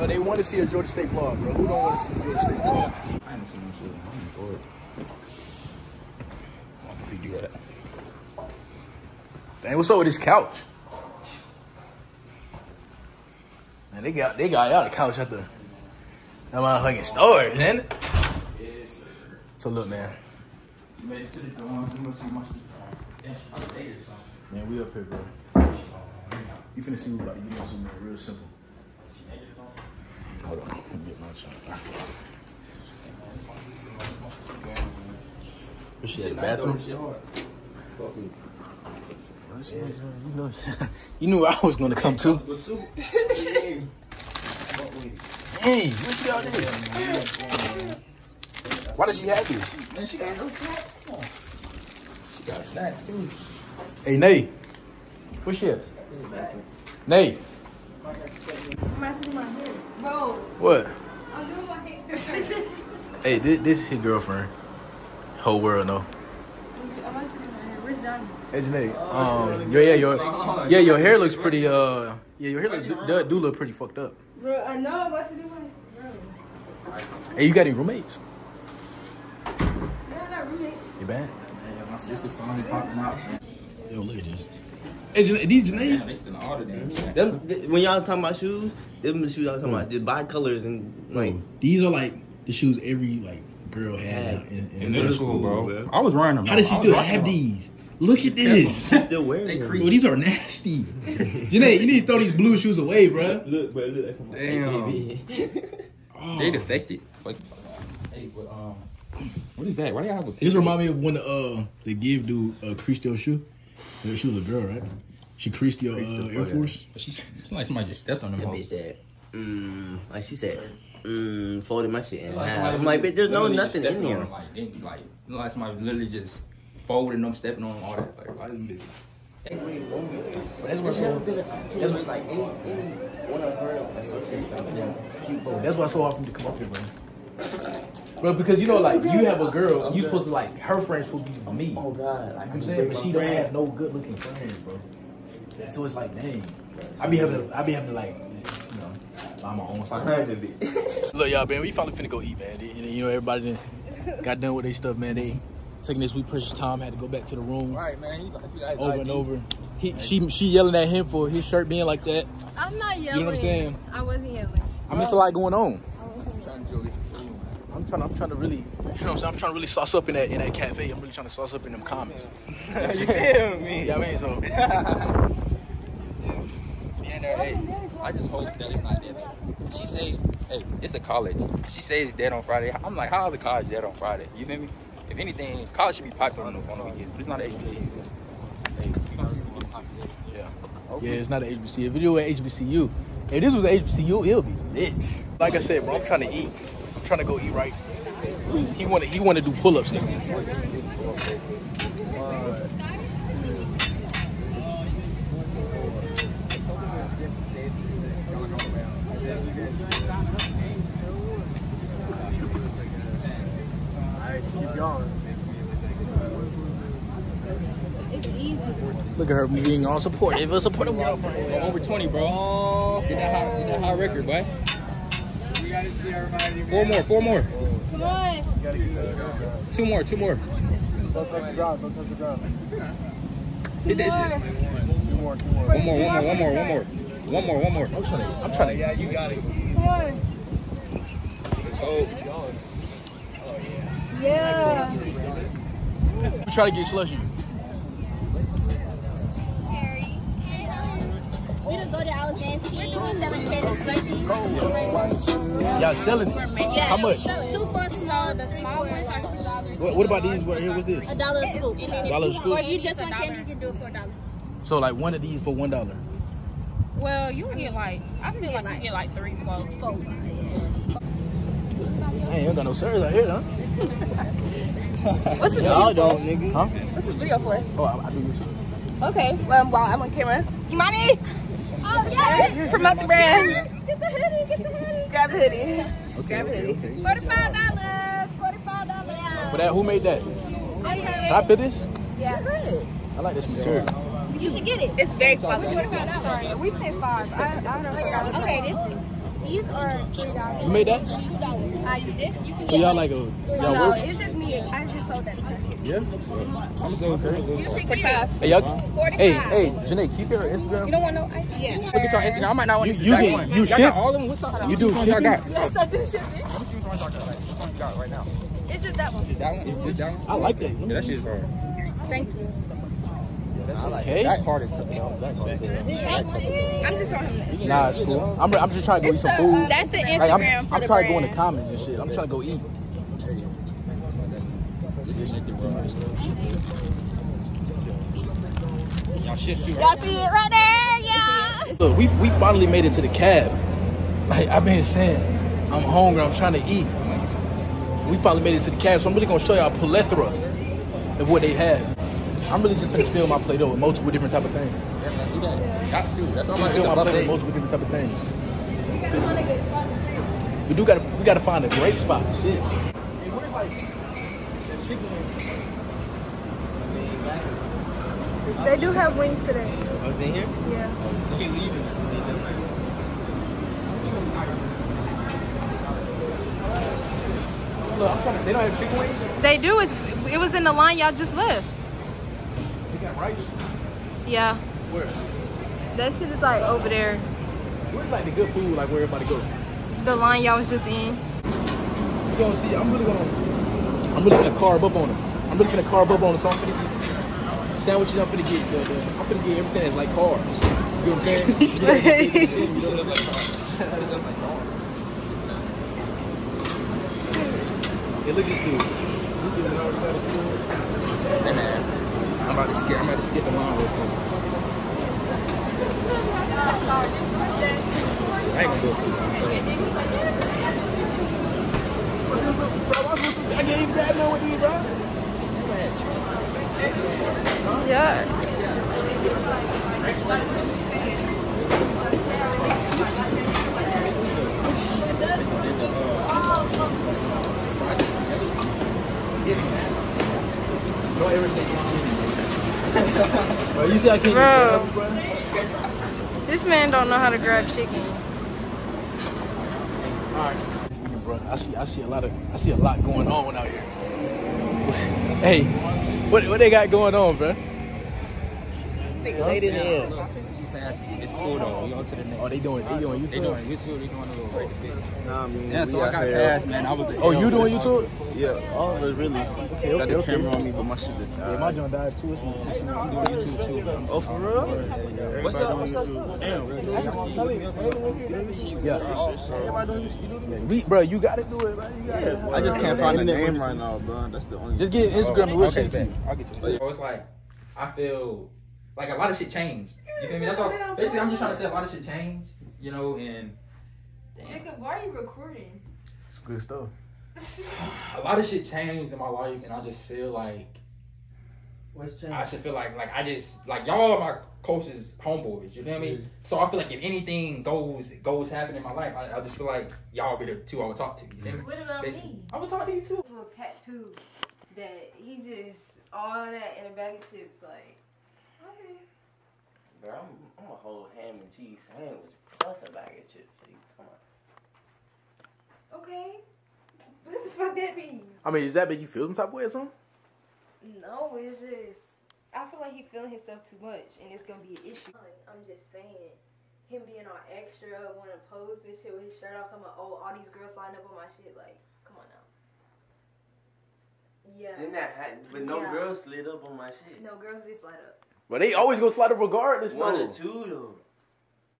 Bro, they want to see a Georgia State vlog, bro. Who don't want to see a Georgia State vlog? I haven't seen this. I'm bored. Why do that? Dang, what's up with this couch? Man, they got they got out the couch at the that motherfucking store, man. So look, man. You made it to the dorm. You must see my sister. Yeah, I was dating something. Man, we up here, bro. You finna see what about get into something real simple. Hold on, let me get my shot. What's she at the bathroom? You know, you knew I was gonna come too. Hey, where she got this? Why does she have this? Man, she got no snacks. She got snacks too. Hey, Nay. Where's she at? Nay. I'm about to do my hair. Bro, What? I'm doing my hair. Hey, this, this is his girlfriend. Whole world know. I'm about to do my hair. Where's Johnny? Hey, Janae. Um, yeah, yeah, your, yeah, your hair looks pretty. Uh, yeah, your hair looks, do, do, do look pretty fucked up. Bro, I know I'm about to do my. Bro. Hey, you got any roommates? Yeah, I got roommates. You bad? Man, my sister finally popped them out. Yo, look at this. Hey, Janae, these Man, Janae's? they still order them. Them, th- when y'all talking about shoes, them the shoes I was talking about. Just buy colors and like. These are like the shoes every like girl had out in, in In middle middle school. school, bro. bro. I was wearing them. How does she I was still rocking have them. these? Look at this. She's still wearing They them. crease. These are nasty. Janae, you need to throw these blue shoes away, bro. Look, bro, look. That's my Damn. baby. They defected. Fuck. Hey, but um, what is that? Why do y'all have a? This remind me of when uh they give dude uh creased your shoe. Uh, She was a girl, right? She creased your uh, Air Force. She, it's like somebody just stepped on them. That bitch said, mm, like she said, mm, folded my shit in Like half. I'm like, bitch, there's no nothing in stepped here. them, Like, they, like, like somebody literally just folding them, stepping on them, all that. Like, why is this? That's what's so. That's what's like any, any one of her associates out there. Cute Bro, that's why it's so hard for me to come up here, bro. Bro, because you know, like you have a girl, you supposed to like her friends supposed to be me. Oh God, You know like what I'm saying, but she don't have no good looking friends, bro. So it's like, dang. I be having, to, I be having to like, you know, buy my own stuff. Look, y'all, man, we finally finna go eat, man. You know, you know, everybody done got done with their stuff, man. They taking this sweet precious time, had to go back to the room Right, man. You, you guys over and over. He, she, she yelling at him for his shirt being like that. I'm not yelling. You know what I'm saying? I wasn't yelling. I mean, it's a lot going on. I wasn't trying to do this for you. I'm trying, I'm trying to really, you know what I'm saying? I'm trying to really sauce up in that, in that cafe. I'm really trying to sauce up in them comments. you feel me? Yeah, I mean, so. Yeah, no, hey, I just hope that it's not dead. She say, hey, it's a college. She says it's dead on Friday. I'm like, how is a college dead on Friday? You feel me? If anything, college should be popular on the, on the weekend, but it's not a HBC. Hey, we gonna see what we get. Yeah. Yeah, it's not an HBCU. If it was an HBCU, if this was an HBCU, it'll be lit. Like I said, bro, I'm trying to eat. Trying to go eat right. He wanted he wanted to do pull-ups now. It's easy. Look at her being all supportive. A supportive girlfriend. Over 20, bro. Get that high, get that high record, boy. Four more, four more. Come on. Two more, two more. Don't touch the ground. Don't touch the ground. Hit that shit. Two more. Two more. One more, one more, one more, one more. One more, one more. I'm trying to. I'm trying to. Yeah, you got it. Come on. Oh, Yeah. We try to get slushy. We done go to Alexander's Tea, selling candy slushies. Oh. Y'all selling? Yeah. How much? Two for small, the small ones are two dollars. What, what about these? What, here, what's this? A dollar a scoop. Dollar a Or if you just want candy, you can do it for a dollar. So like one of these for one dollar. Well, you get like I feel like you get like three, four. Four, five, yeah. I ain't got no service out here, huh? What's this Y'all video don't, for? nigga. Huh? What's this video for? Oh, I, I do this. Okay. Well, while I'm on camera. Imani. Oh yeah. Promote the brand. Get the hoodie. Get the hoodie. Grab the hoodie. Okay, Grab the okay, hoodie. okay. Forty-five dollars. Forty-five dollars. For that, who made that? Can I fit this? Yeah. Good. I like this material. You should get it. It's very quality. Sorry, we said five. I, I don't know. Okay, this is These are three dollars. You made that? Uh, I did this. You can So y'all like a y'all No, work? it's just me. I just sold that. Yeah. I'm so crazy. Forty-five. Hey y'all. Hey, hey, Janae, keep your Instagram. You don't want no ice? Yeah. Look at your Instagram. I might not want You- this you exact can- one. you Y'all ship- got all of them. Which one? You do Which one y'all shipping? got? Yes, I do shipping. Which one y'all got? Like, which one you got right now? It's just that one. Is that one? Is this that one? I like that. Yeah, that shit's hard. Thank you. Okay. That part is that part is I'm just showing him this. Nah, it's cool. I'm, I'm just trying to go eat some food. That's the Instagram Like, I'm, for I'm the trying to go in the comments and shit. I'm trying to go eat. Y'all shit too, right? Y'all see it right there? Yeah. Look, we we finally made it to the cab. Like I've been saying, I'm hungry. I'm trying to eat. We finally made it to the cab, so I'm really gonna show y'all a plethora of what they have. I'm really just gonna fill my plate up with multiple different type of things. Yeah, man, do that. Got to. That's all I'm like gonna fill my plate with multiple different type of things. We do gotta we gotta find a great spot. Shit. They do have wings today. I was in here. Yeah. Trying to, they don't have chicken wings. They do. It's, it was in the line y'all just left. They got rice. Yeah. Where? That shit is like over there. Where's like the good food? Like where everybody go? The line y'all was just in. You gonna see? I'm really gonna. I'm really gonna carb up on them. I'm really gonna carb up on them. So I'm gonna get sandwiches. I'm gonna get. The, the, I'm gonna get everything that's like carbs. You know what I'm saying? You Hey, look at you. Look at it, already got it filled. Hey, man. I'm about to skip. I'm about to skip the line real quick. I ain't gonna do it. I can't grab with. Yeah. Bro, you Bro. bro? This man don't know how to grab chicken. Alright. Bro, I see I see a lot of I see a lot going on out here. hey, what what they got going on, bro? Ladies in. It's cool though. We on to the next. Oh, they doing they doing They doing YouTube. They doing a little right to fix. Nah, man. Yeah, we so I got here. past, man. I was. Oh, you doing YouTube? Yeah, all of us really. Okay, Got okay, the okay. camera on me, but my shit just Yeah, died. my joint died too. It's my oh, I'm doing YouTube too. man. Oh, for real? What's up? What's up? Yeah, we, bro, you gotta do it, man. You gotta. I just can't find the name right now, bro. That's the only. Just get Instagram and we'll okay, send it to bet. you. I'll get you. So it's like I feel like a lot of shit changed. You feel me? That's all. Basically, I'm just trying to say a lot of shit changed. You know, and Jacob, why are you recording? It's good stuff. a lot of shit changed in my life, and I just feel like What's I should feel like like I just like y'all are my closest homeboys. You feel me? So I feel like if anything goes goes happen in my life, I, I just feel like y'all be the two I would talk to. You feel me? What about Basically. me? I would talk to you too. Little tattoo that he just all that in a bag of chips. Like, okay. Bro, I'm, I'm a whole ham and cheese sandwich plus a bag of chips. What you talking about? Okay. What the fuck that mean? I mean, does that make you feel some type of way or something? No, it's just I feel like he feeling himself too much, and it's gonna be an issue. Like, I'm just saying, him being all extra, want to pose this shit with his shirt off, talking about oh, all these girls line up on my shit. Like, come on now. Yeah. Didn't that happen? But no Yeah. girl slid up on my shit. No girls did slide up. But they always gonna slide up regardless. One though. or two though.